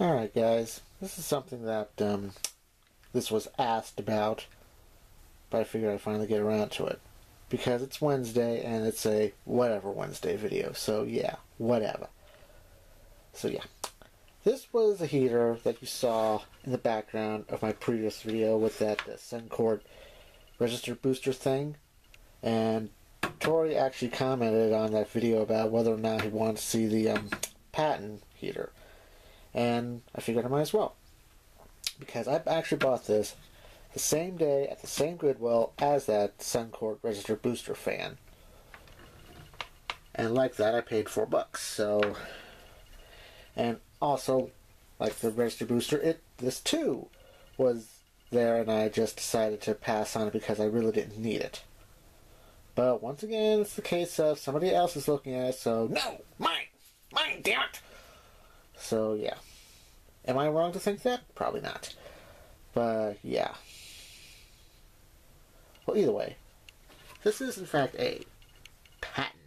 Alright guys, this is something that um, this was asked about, but I figured I'd finally get around to it. Because it's Wednesday and it's a whatever Wednesday video, so yeah, whatever. So yeah. This was a heater that you saw in the background of my previous video with that uh, Suncourt register booster thing. And Tory actually commented on that video about whether or not he wanted to see the um, Patton heater and I figured I might as well. Because I actually bought this the same day at the same Goodwill as that Suncourt Register Booster fan. And like that, I paid four bucks. So, and also, like the Register Booster, it this too was there, and I just decided to pass on it because I really didn't need it. But once again, it's the case of somebody else is looking at it, so no, mine, mine, damn it. So yeah. Am I wrong to think that? Probably not. But yeah. Well, either way, this is in fact a Patton.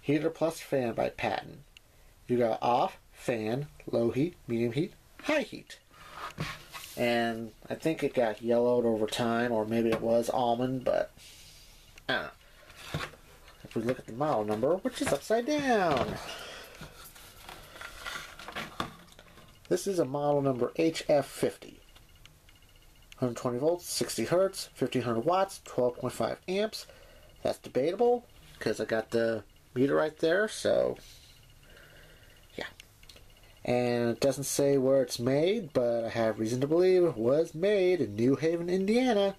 Heater plus fan by Patton. You got off, fan, low heat, medium heat, high heat. And I think it got yellowed over time, or maybe it was almond, but I don't know if we look at the model number, which is upside down. This is a model number HF50. 120 volts, 60 hertz, 1500 watts, 12.5 amps. That's debatable because I got the meter right there, so yeah. And it doesn't say where it's made, but I have reason to believe it was made in New Haven, Indiana,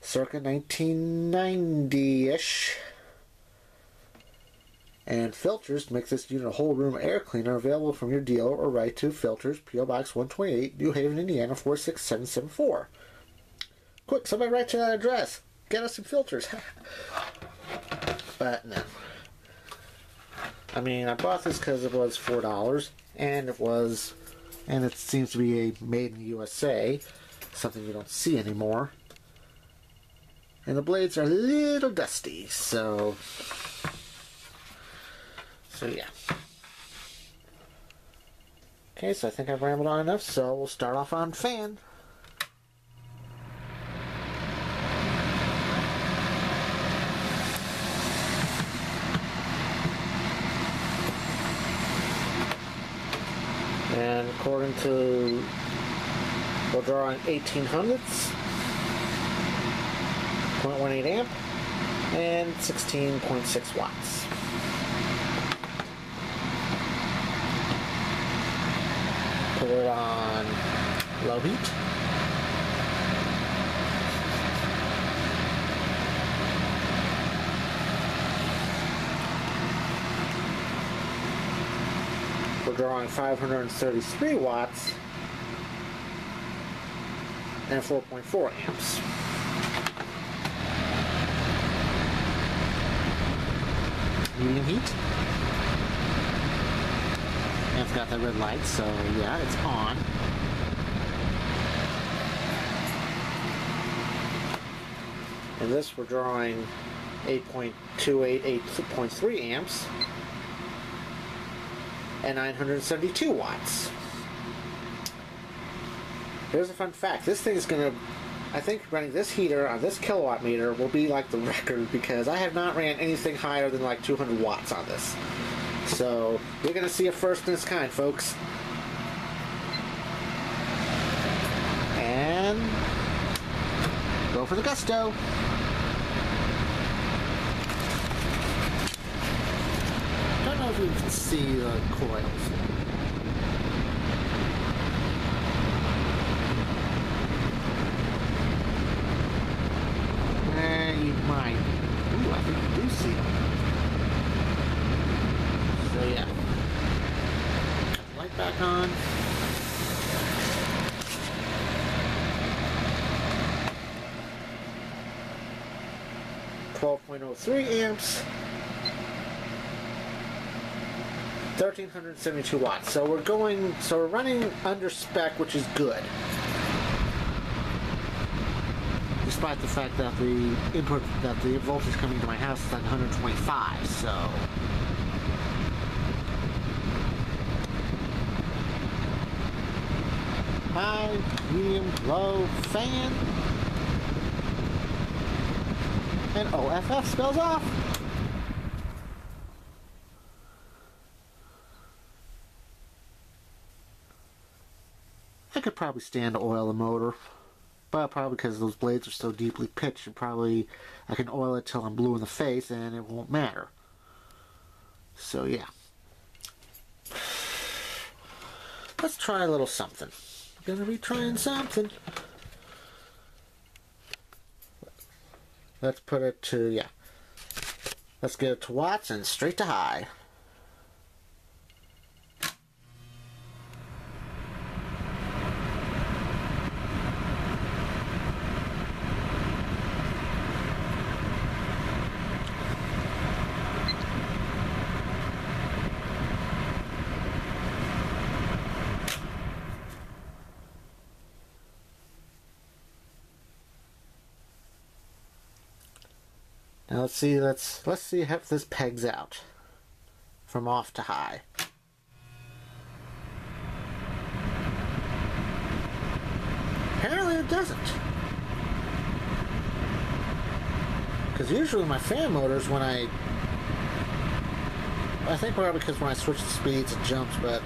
circa 1990 ish and filters to make this unit a whole room air cleaner available from your dealer or write to Filters, P.O. Box 128, New Haven, Indiana 46774. Quick, somebody write to that address. Get us some filters. but no. I mean, I bought this because it was $4, and it was, and it seems to be a made in the USA, something you don't see anymore. And the blades are a little dusty, so so yeah. Okay, so I think I've rambled on enough, so we'll start off on fan. And according to, we're drawing 1800s, 0.18 amp, and 16.6 watts. It on low heat. We're drawing 533 watts and 4.4 amps. Medium heat. It's got the red light, so yeah, it's on. And this we're drawing 8.28, 8.3 amps and 972 watts. Here's a fun fact. This thing is going to, I think running this heater on this kilowatt meter will be like the record because I have not ran anything higher than like 200 watts on this. So you're going to see a first in its kind, folks. And go for the gusto. I Don't know if you can see the coils. 12.03 amps, 1372 watts. So we're going, so we're running under spec, which is good. Despite the fact that the input, that the voltage coming to my house is like 125, so. High, medium, low, fan and OFF spells off. I could probably stand to oil the motor, but probably because those blades are so deeply pitched, and probably I can oil it till I'm blue in the face and it won't matter. So yeah. Let's try a little something. Gonna be trying something. Let's put it to, yeah. Let's get it to watts and straight to high. Now let's see, let's let's see if this pegs out from off to high. Apparently it doesn't. Because usually my fan motors, when I... I think probably because when I switch the speeds it jumps, but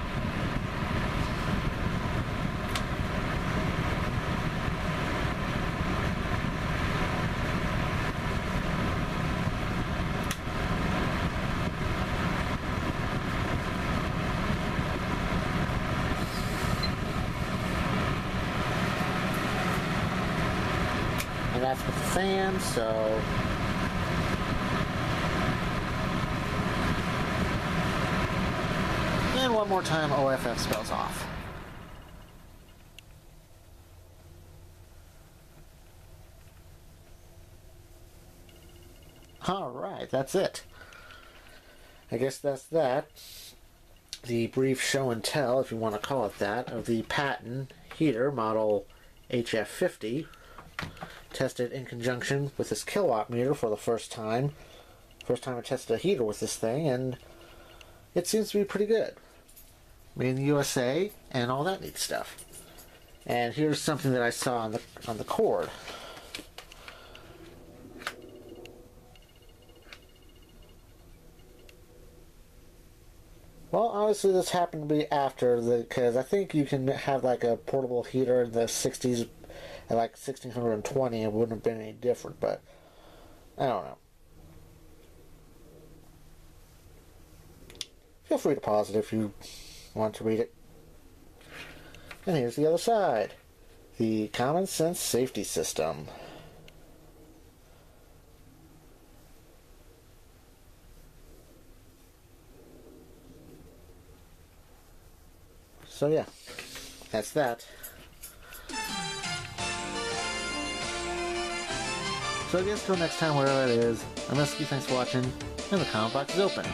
and that's with the fan, so and one more time OFF spells off. Alright, that's it. I guess that's that. The brief show and tell, if you want to call it that, of the Patton heater model HF50 tested in conjunction with this kilowatt meter for the first time. First time I tested a heater with this thing, and it seems to be pretty good. Made in the USA and all that neat stuff. And here's something that I saw on the on the cord. Well, obviously this happened to be after the because I think you can have like a portable heater in the 60s at like 1620 it wouldn't have been any different, but I don't know. Feel free to pause it if you want to read it. And here's the other side. The Common Sense Safety System. So yeah, that's that. So I guess till next time, wherever it is, I'm Eskie, thanks for watching, and the comment box is open.